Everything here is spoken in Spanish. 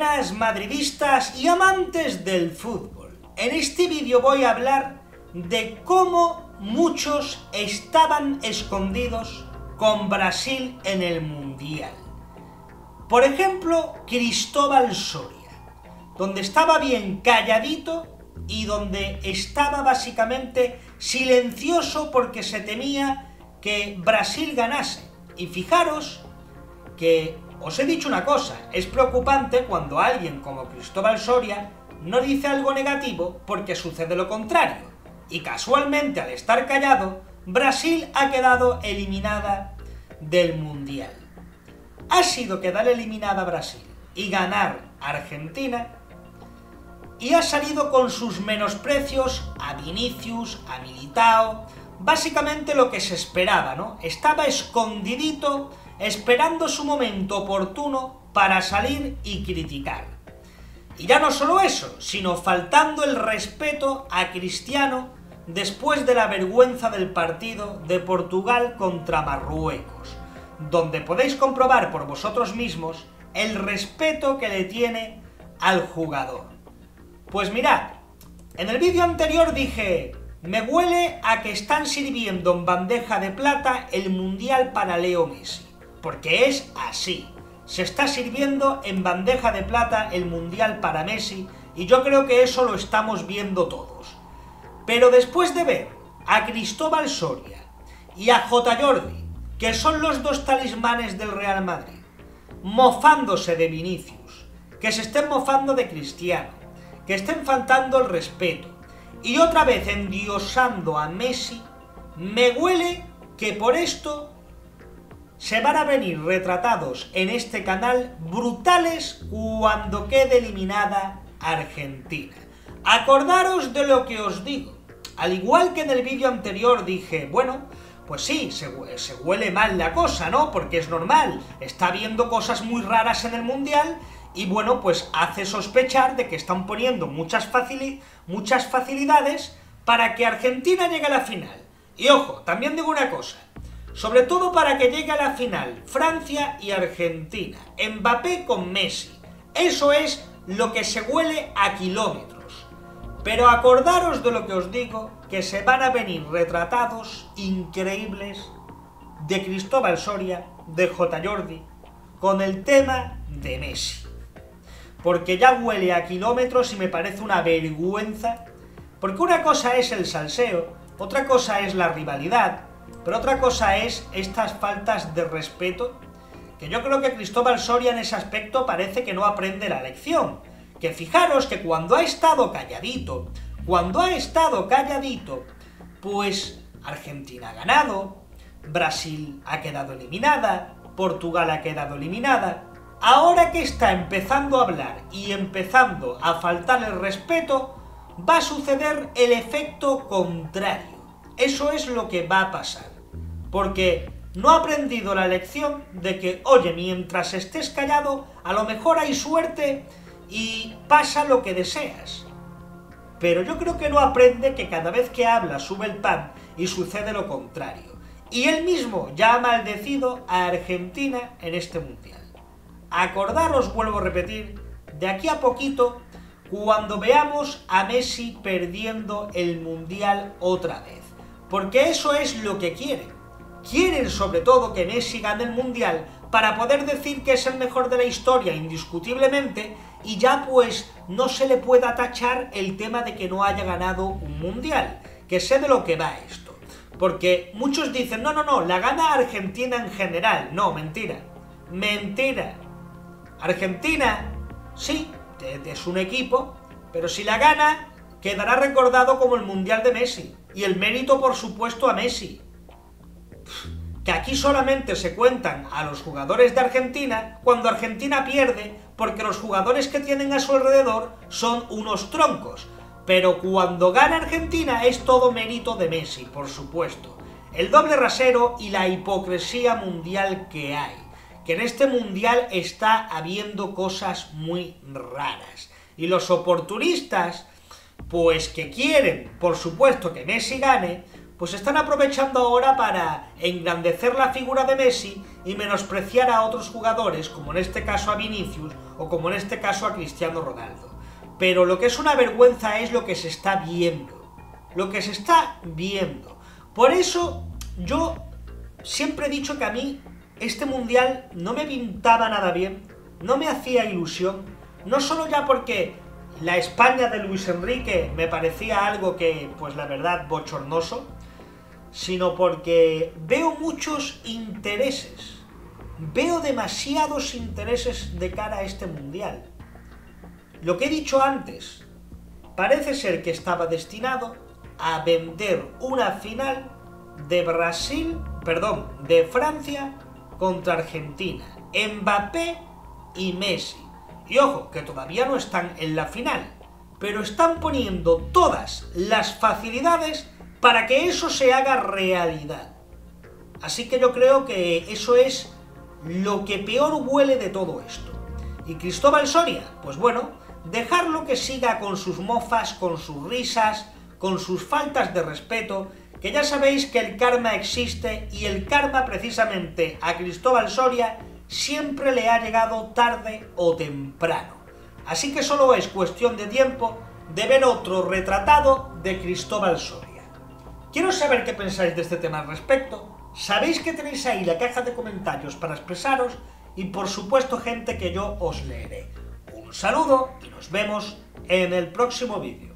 madridistas y amantes del fútbol. En este vídeo voy a hablar de cómo muchos estaban escondidos con Brasil en el Mundial. Por ejemplo, Cristóbal Soria, donde estaba bien calladito y donde estaba básicamente silencioso porque se temía que Brasil ganase. Y fijaros que os he dicho una cosa, es preocupante cuando alguien como Cristóbal Soria no dice algo negativo porque sucede lo contrario. Y casualmente al estar callado, Brasil ha quedado eliminada del Mundial. Ha sido quedar eliminada Brasil y ganar Argentina y ha salido con sus menosprecios a Vinicius, a Militao, básicamente lo que se esperaba, ¿no? Estaba escondidito esperando su momento oportuno para salir y criticar. Y ya no solo eso, sino faltando el respeto a Cristiano después de la vergüenza del partido de Portugal contra Marruecos, donde podéis comprobar por vosotros mismos el respeto que le tiene al jugador. Pues mirad, en el vídeo anterior dije, me huele a que están sirviendo en bandeja de plata el Mundial para Leo Messi porque es así. Se está sirviendo en bandeja de plata el Mundial para Messi y yo creo que eso lo estamos viendo todos. Pero después de ver a Cristóbal Soria y a J. Jordi, que son los dos talismanes del Real Madrid, mofándose de Vinicius, que se estén mofando de Cristiano, que estén faltando el respeto, y otra vez endiosando a Messi, me huele que por esto se van a venir retratados en este canal brutales cuando quede eliminada Argentina. Acordaros de lo que os digo. Al igual que en el vídeo anterior dije, bueno, pues sí, se, huele mal la cosa, ¿no? Porque es normal, está viendo cosas muy raras en el Mundial y bueno, pues hace sospechar de que están poniendo muchas, facilidades para que Argentina llegue a la final. Y ojo, también digo una cosa, sobre todo para que llegue a la final Francia y Argentina. Mbappé con Messi. Eso es lo que se huele a kilómetros. Pero acordaros de lo que os digo, que se van a venir retratados increíbles de Cristóbal Soria, de J. Jordi, con el tema de Messi. Porque ya huele a kilómetros y me parece una vergüenza. Porque una cosa es el salseo, otra cosa es la rivalidad, pero otra cosa es estas faltas de respeto, que yo creo que Cristóbal Soria en ese aspecto parece que no aprende la lección. Que fijaros que cuando ha estado calladito, cuando ha estado calladito, pues Argentina ha ganado, Brasil ha quedado eliminada, Portugal ha quedado eliminada. Ahora que está empezando a hablar y empezando a faltar el respeto, va a suceder el efecto contrario. Eso es lo que va a pasar. Porque no ha aprendido la lección de que, oye, mientras estés callado, a lo mejor hay suerte y pasa lo que deseas. Pero yo creo que no aprende que cada vez que habla sube el pan y sucede lo contrario. Y él mismo ya ha maldecido a Argentina en este mundial. Acordaros, vuelvo a repetir, de aquí a poquito, cuando veamos a Messi perdiendo el mundial otra vez. Porque eso es lo que quieren. Quieren sobre todo que Messi gane el Mundial para poder decir que es el mejor de la historia indiscutiblemente y ya pues no se le pueda tachar el tema de que no haya ganado un Mundial. Que sé de lo que va esto. Porque muchos dicen, no, no, no, la gana Argentina en general. No, mentira. Mentira. Argentina, sí, es un equipo, pero si la gana, quedará recordado como el Mundial de Messi. Y el mérito, por supuesto, a Messi. Que aquí solamente se cuentan a los jugadores de Argentina cuando Argentina pierde porque los jugadores que tienen a su alrededor son unos troncos. Pero cuando gana Argentina es todo mérito de Messi, por supuesto. El doble rasero y la hipocresía mundial que hay. Que en este mundial está habiendo cosas muy raras. Y los oportunistas pues que quieren, por supuesto, que Messi gane, pues están aprovechando ahora para engrandecer la figura de Messi y menospreciar a otros jugadores, como en este caso a Vinicius o como en este caso a Cristiano Ronaldo. Pero lo que es una vergüenza es lo que se está viendo. Lo que se está viendo. Por eso yo siempre he dicho que a mí este mundial no me pintaba nada bien, no me hacía ilusión, no solo ya porque la España de Luis Enrique me parecía algo que, pues la verdad, bochornoso, sino porque veo muchos intereses, veo demasiados intereses de cara a este mundial. Lo que he dicho antes, parece ser que estaba destinado a vender una final de Brasil, perdón, de Francia contra Argentina. Mbappé y Messi. Y ojo, que todavía no están en la final, pero están poniendo todas las facilidades para que eso se haga realidad. Así que yo creo que eso es lo que peor huele de todo esto. Y Cristóbal Soria, pues bueno, dejarlo que siga con sus mofas, con sus risas, con sus faltas de respeto, que ya sabéis que el karma existe y el karma precisamente a Cristóbal Soria siempre le ha llegado tarde o temprano. Así que solo es cuestión de tiempo de ver otro retratado de Cristóbal Soria. Quiero saber qué pensáis de este tema al respecto. Sabéis que tenéis ahí la caja de comentarios para expresaros y por supuesto gente que yo os leeré. Un saludo y nos vemos en el próximo vídeo.